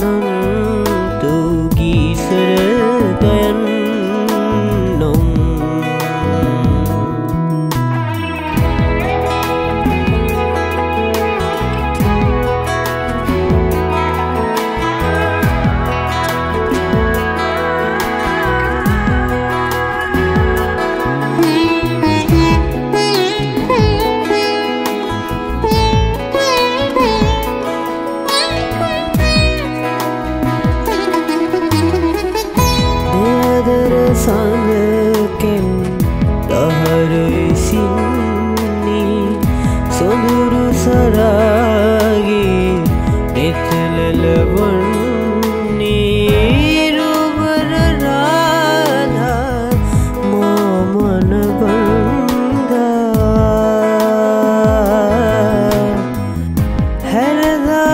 ना तुीीस සනකෙන් දහරසින්නේ සොඳුරු සරාගේ නෙතලලවන්න Hello.